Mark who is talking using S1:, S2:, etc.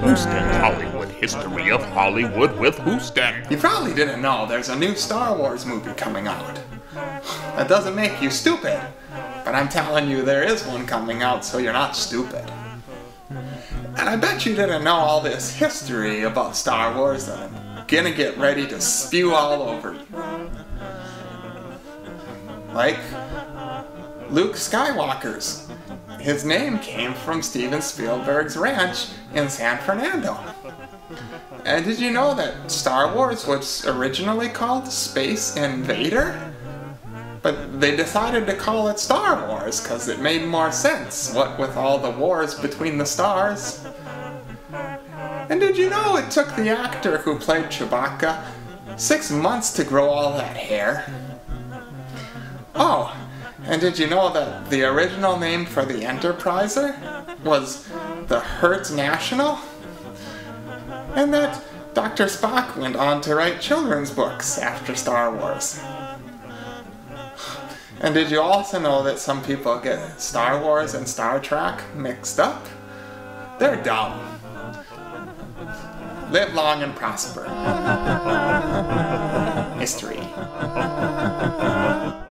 S1: Justen's Hollywood History of Hollywood with Houston.
S2: You probably didn't know there's a new Star Wars movie coming out. That doesn't make you stupid, but I'm telling you there is one coming out so you're not stupid. And I bet you didn't know all this history about Star Wars that I'm gonna get ready to spew all over you. Like Luke Skywalker's. His name came from Steven Spielberg's ranch in San Fernando. And did you know that Star Wars was originally called Space Invader? But they decided to call it Star Wars because it made more sense, what with all the wars between the stars. And did you know it took the actor who played Chewbacca six months to grow all that hair? Oh, and did you know that the original name for the Enterpriser was the Hertz National? And that Dr. Spock went on to write children's books after Star Wars. And did you also know that some people get Star Wars and Star Trek mixed up? They're dumb. Live long and prosper. History.